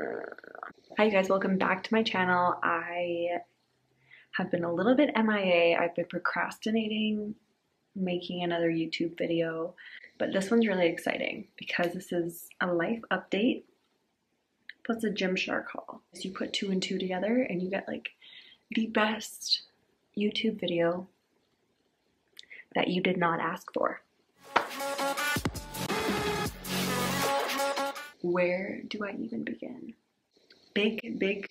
Hi you guys, welcome back to my channel. I have been a little bit MIA. I've been procrastinating making another YouTube video, but this one's really exciting because this is a life update plus a Gymshark haul. So you put two and two together and you get like the best YouTube video that you did not ask for. Where do I even begin? Big, big,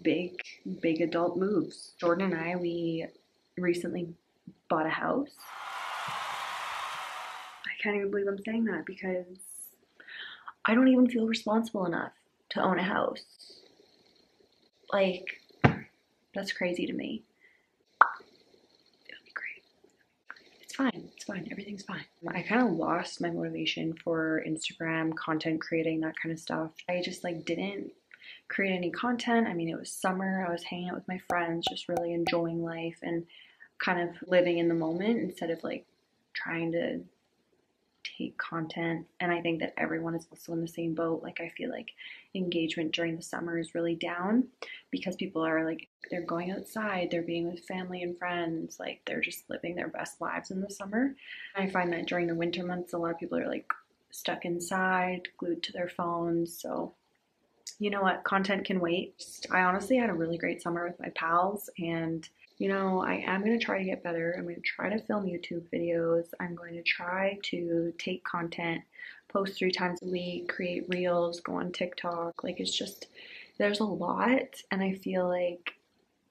big, big adult moves. Jordan and I, we recently bought a house. I can't even believe I'm saying that because I don't even feel responsible enough to own a house. Like, that's crazy to me. It'll be great. It's fine. Fine. Everything's fine. I kind of lost my motivation for Instagram, content creating, that kind of stuff. I just like didn't create any content. I mean, it was summer. I was hanging out with my friends, just really enjoying life and kind of living in the moment instead of like trying to take content. And I think that everyone is also in the same boat. Like, I feel like engagement during the summer is really down because people are like, they're going outside, they're being with family and friends, like, they're just living their best lives in the summer. I find that during the winter months, a lot of people are like stuck inside, glued to their phones. So, you know what? Content can wait. I honestly had a really great summer with my pals and you know, I am going to try to get better. I'm going to try to film YouTube videos. I'm going to try to take content, post three times a week, create reels, go on TikTok. Like, it's just, there's a lot. And I feel like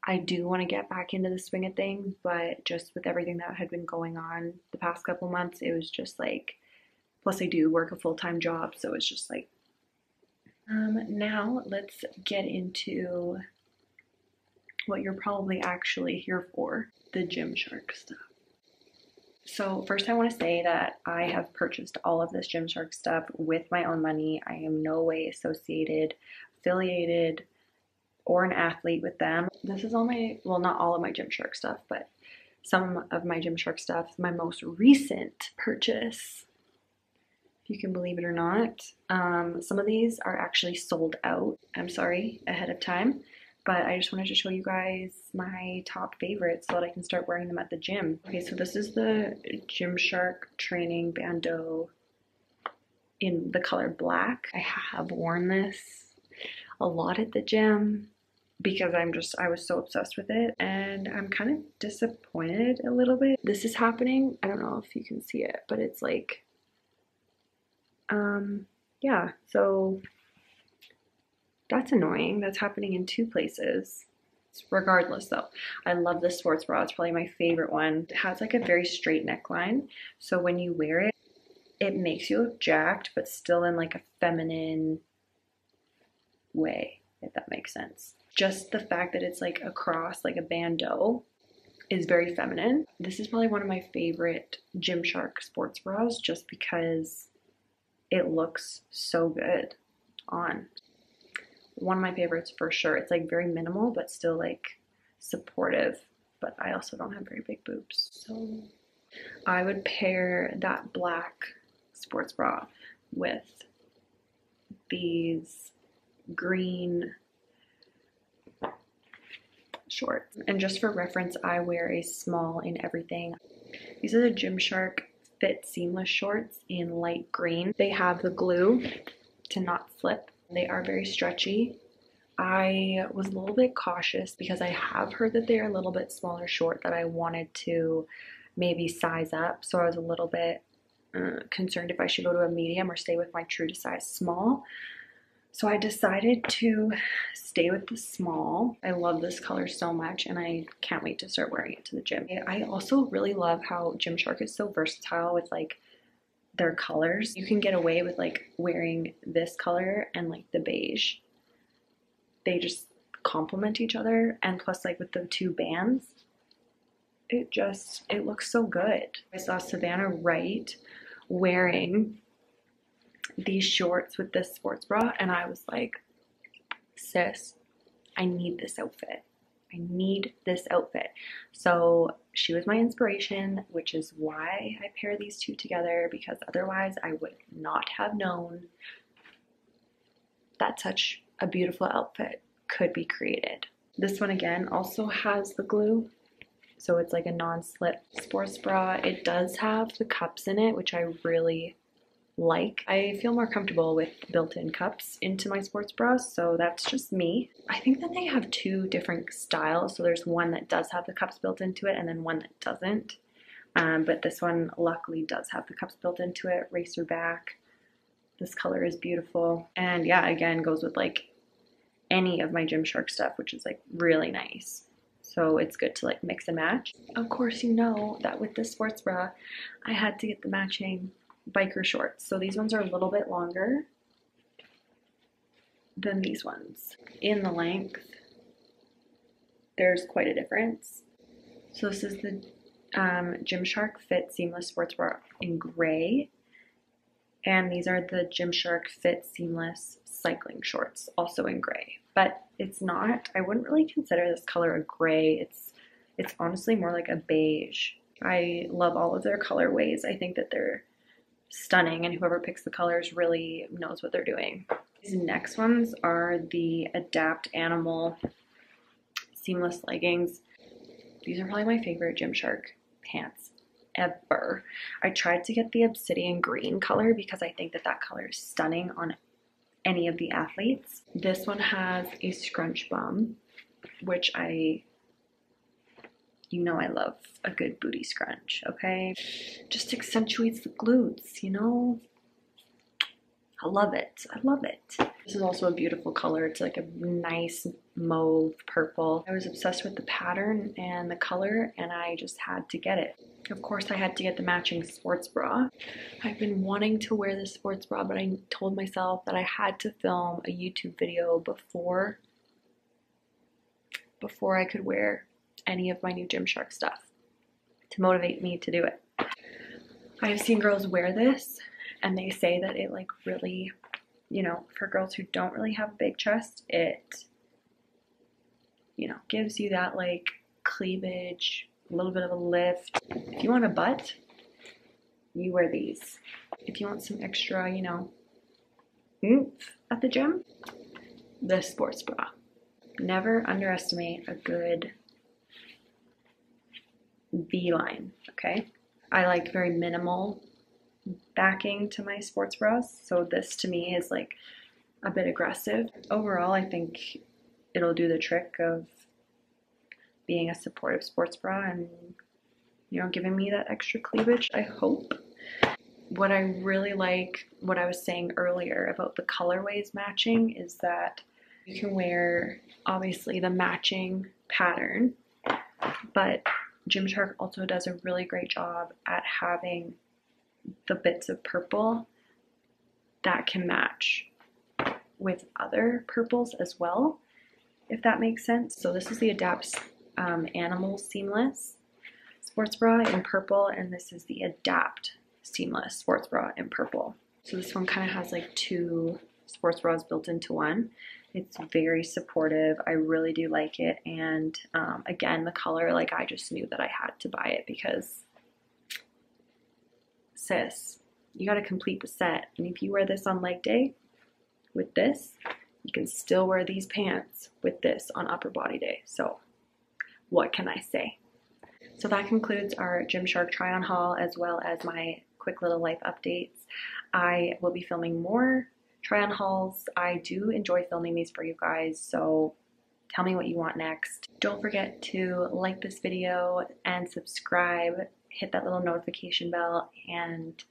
I do want to get back into the swing of things, but just with everything that had been going on the past couple months, it was just like, plus, I do work a full time job. So it's just like, um, now let's get into what you're probably actually here for the Gymshark stuff. So, first, I want to say that I have purchased all of this Gymshark stuff with my own money. I am no way associated, affiliated, or an athlete with them. This is all my, well, not all of my Gymshark stuff, but some of my Gymshark stuff. My most recent purchase, if you can believe it or not. Um, some of these are actually sold out. I'm sorry, ahead of time but I just wanted to show you guys my top favorites so that I can start wearing them at the gym. Okay, so this is the Gymshark Training Bandeau in the color black. I have worn this a lot at the gym because I'm just, I was so obsessed with it and I'm kind of disappointed a little bit. This is happening. I don't know if you can see it, but it's like, um, yeah, so that's annoying. That's happening in two places. Regardless, though, I love this sports bra. It's probably my favorite one. It has like a very straight neckline. So when you wear it, it makes you look jacked, but still in like a feminine way, if that makes sense. Just the fact that it's like across like a bandeau is very feminine. This is probably one of my favorite Gymshark sports bras just because it looks so good on one of my favorites for sure. It's like very minimal, but still like supportive. But I also don't have very big boobs. So I would pair that black sports bra with these green shorts. And just for reference, I wear a small in everything. These are the Gymshark Fit Seamless shorts in light green. They have the glue to not slip they are very stretchy. I was a little bit cautious because I have heard that they're a little bit smaller short that I wanted to maybe size up. So I was a little bit uh, concerned if I should go to a medium or stay with my true to size small. So I decided to stay with the small. I love this color so much and I can't wait to start wearing it to the gym. I also really love how Gymshark is so versatile with like their colors. You can get away with like wearing this color and like the beige. They just complement each other and plus like with the two bands it just it looks so good. I saw Savannah Wright wearing these shorts with this sports bra and I was like sis I need this outfit. I need this outfit. So she was my inspiration, which is why I pair these two together because otherwise I would not have known that such a beautiful outfit could be created. This one again also has the glue, so it's like a non-slip sports bra. It does have the cups in it, which I really like. I feel more comfortable with built-in cups into my sports bras, so that's just me. I think that they have two different styles, so there's one that does have the cups built into it and then one that doesn't. Um, but this one luckily does have the cups built into it, racer back. This color is beautiful. And yeah, again, goes with like any of my Gymshark stuff, which is like really nice. So it's good to like mix and match. Of course, you know that with this sports bra, I had to get the matching biker shorts. So these ones are a little bit longer than these ones. In the length, there's quite a difference. So this is the um, Gymshark Fit Seamless Sports Bra in gray. And these are the Gymshark Fit Seamless cycling shorts, also in gray. But it's not, I wouldn't really consider this color a gray. It's it's honestly more like a beige. I love all of their colorways. I think that they're stunning and whoever picks the colors really knows what they're doing. These next ones are the Adapt Animal seamless leggings. These are probably my favorite Gymshark pants ever. I tried to get the obsidian green color because I think that that color is stunning on any of the athletes. This one has a scrunch bum, which I, you know, I love a good booty scrunch, okay? Just accentuates the glutes, you know? I love it. I love it. This is also a beautiful color. It's like a nice mauve purple. I was obsessed with the pattern and the color and I just had to get it. Of course, I had to get the matching sports bra. I've been wanting to wear this sports bra, but I told myself that I had to film a YouTube video before before I could wear any of my new Gymshark stuff to motivate me to do it. I have seen girls wear this and they say that it like really, you know, for girls who don't really have a big chest, it you know, gives you that like cleavage a little bit of a lift. If you want a butt, you wear these. If you want some extra, you know, oomph at the gym, the sports bra. Never underestimate a good V line, okay? I like very minimal backing to my sports bras, so this to me is like a bit aggressive. Overall, I think it'll do the trick of being a supportive sports bra and you know giving me that extra cleavage i hope what i really like what i was saying earlier about the colorways matching is that you can wear obviously the matching pattern but Gymshark also does a really great job at having the bits of purple that can match with other purples as well if that makes sense so this is the adapt um, Animal Seamless sports bra in purple, and this is the Adapt Seamless sports bra in purple. So this one kind of has like two sports bras built into one. It's very supportive. I really do like it. And um, again, the color, like I just knew that I had to buy it because sis, you got to complete the set. And if you wear this on leg day with this, you can still wear these pants with this on upper body day. So what can I say? So that concludes our Gymshark try on haul as well as my quick little life updates. I will be filming more try on hauls. I do enjoy filming these for you guys, so tell me what you want next. Don't forget to like this video and subscribe, hit that little notification bell, and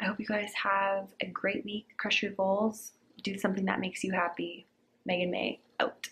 I hope you guys have a great week. Crush your goals, do something that makes you happy. Meaghan May, out.